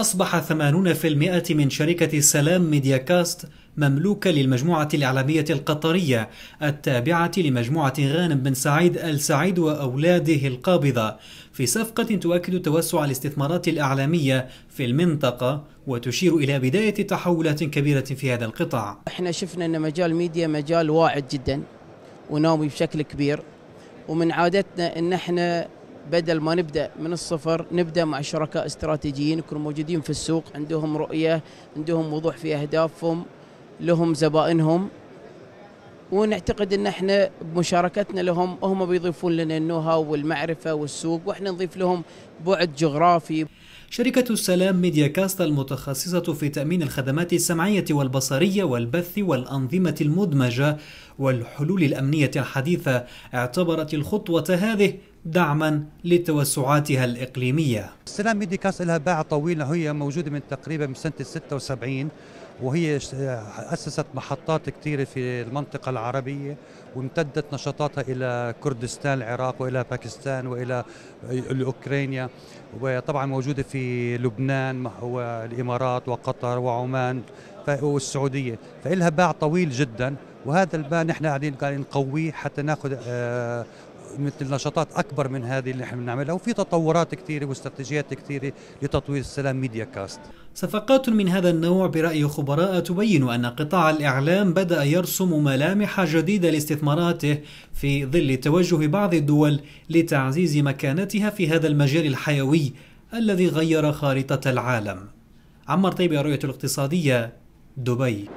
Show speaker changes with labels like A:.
A: أصبح 80% من شركة سلام ميديا كاست مملوكة للمجموعة الإعلامية القطرية التابعة لمجموعة غانم بن سعيد آل سعيد وأولاده القابضة. في صفقة تؤكد توسع الاستثمارات الإعلامية في المنطقة وتشير إلى بداية تحولات كبيرة في هذا القطاع.
B: إحنا شفنا أن مجال ميديا مجال واعد جدا ونامي بشكل كبير. ومن عادتنا أن إحنا بدل ما نبدأ من الصفر نبدأ مع شركاء استراتيجيين يكونوا موجودين في السوق عندهم رؤية عندهم وضوح في أهدافهم لهم زبائنهم. ونعتقد إن إحنا بمشاركتنا لهم هم بيضيفون لنا النو هاو والمعرفة والسوق وإحنا نضيف لهم بعد جغرافي.
A: شركة السلام ميديا كاست المتخصصة في تأمين الخدمات السمعية والبصرية والبث والأنظمة المدمجة والحلول الأمنية الحديثة اعتبرت الخطوة هذه دعما لتوسعاتها الإقليمية.
C: السلام ميديا كاست لها باع طويل هي موجودة من تقريبا من سنة 76 وهي أسست محطات كثيرة في المنطقة العربية وامتدت نشاطاتها إلى كردستان العراق وإلى باكستان وإلى أوكرانيا وطبعا موجودة في لبنان والإمارات وقطر وعمان والسعودية. فإلها باع طويل جدا وهذا الباع نحن قاعدين قاعدين نقويه حتى ناخذ آه مثل نشاطات أكبر من هذه اللي إحنا بنعملها وفي تطورات كثيرة واستراتيجيات كثيرة لتطوير السلام ميديا كاست.
A: صفقات من هذا النوع برأي خبراء تبين أن قطاع الإعلام بدأ يرسم ملامح جديدة لاستثماراته في ظل توجه بعض الدول لتعزيز مكانتها في هذا المجال الحيوي الذي غير خارطة العالم. عمر طيب رؤية الاقتصادية دبي.